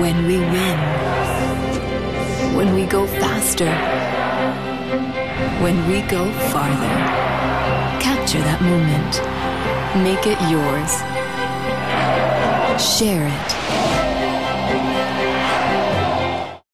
when we win, when we go faster, when we go farther. Capture that moment. Make it yours. Share it.